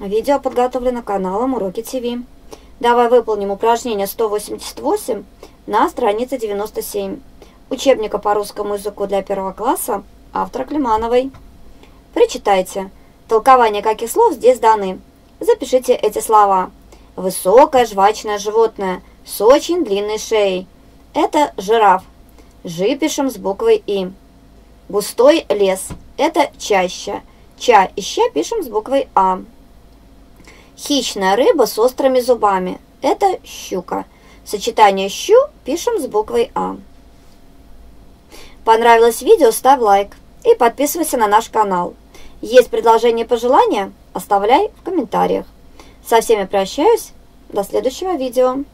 Видео подготовлено каналом Уроки ТВ. Давай выполним упражнение 188 на странице 97 учебника по русскому языку для первого класса автора Климановой. Прочитайте. Толкование каких слов здесь даны. Запишите эти слова. Высокое жвачное животное с очень длинной шеей. Это жираф. Жи пишем с буквой И. Густой лес. Это чаще. Ча и ща пишем с буквой А. Хищная рыба с острыми зубами. Это щука. Сочетание щу пишем с буквой А. Понравилось видео, ставь лайк и подписывайся на наш канал. Есть предложения и пожелания? Оставляй в комментариях. Со всеми прощаюсь. До следующего видео.